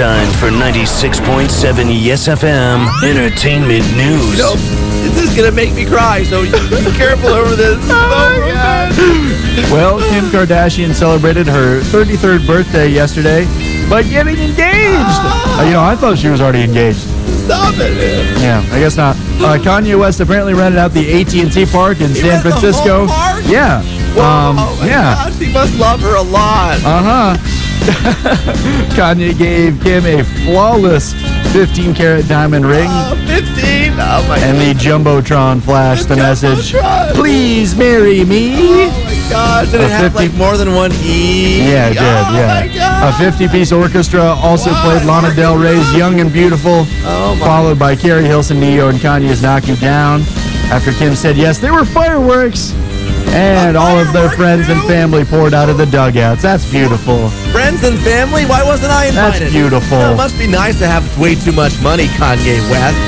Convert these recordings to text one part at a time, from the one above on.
time for 96.7 Yes FM Entertainment News. Nope. This is gonna make me cry, so be careful over this. Oh my god. Well, Kim Kardashian celebrated her 33rd birthday yesterday by getting engaged. Uh, you know, I thought she was already engaged. Stop it, man. Yeah, I guess not. Uh, Kanye West apparently rented out the AT&T Park in San rent the whole Francisco. park? Yeah. Whoa, Um, oh my yeah. gosh, he must love her a lot. Uh huh. Kanye gave Kim a flawless 15 karat diamond ring. Oh, 15. Oh my And the Jumbotron flashed the, The message, Please marry me. Oh my gosh, did A it have 50 like more than one E? Yeah, it did, oh yeah. My God. A 50 piece orchestra also Wow, played Lana Del Rey's Young and Beautiful, Oh, my. followed by Keri Hilson Ne-Yo and Kanye's Knock You Down. After Kim said yes, there were fireworks. And all of their friends and family poured out of the dugouts. That's beautiful. Friends and family? Why wasn't I invited? That's beautiful. Well, it must be nice to have way too much money, Kanye West.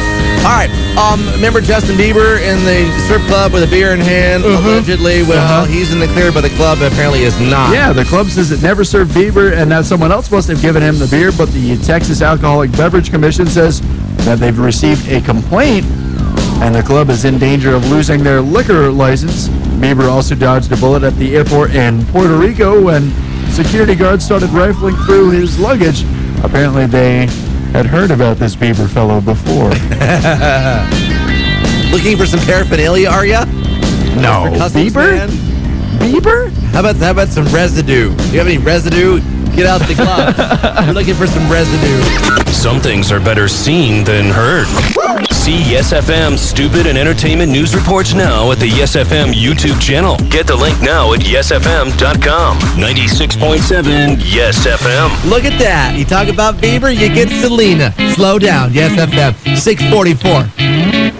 All right. Um, remember Justin Bieber in the strip club with a beer in hand, allegedly? Well, Uh-huh. he's in the clear, but the club apparently is not. Yeah, the club says it never served Bieber and that someone else must have given him the beer, but the Texas Alcoholic Beverage Commission says that they've received a complaint and the club is in danger of losing their liquor license. Bieber also dodged a bullet at the airport in Puerto Rico when security guards started rifling through his luggage. Apparently, they had heard about this Bieber fellow before. Looking for some paraphernalia, are ya? no, Bieber? man? Bieber? How about how about some residue? Do you have any residue? Get out the club. We're looking for some residue. Some things are better seen than heard. See Yes FM stupid and entertainment news reports now at the Yes FM YouTube channel. Get the link now at yesfm.com. 96.7 Yes FM. Look at that. You talk about Bieber, you get Selena. Slow down. Yes, FM. 644.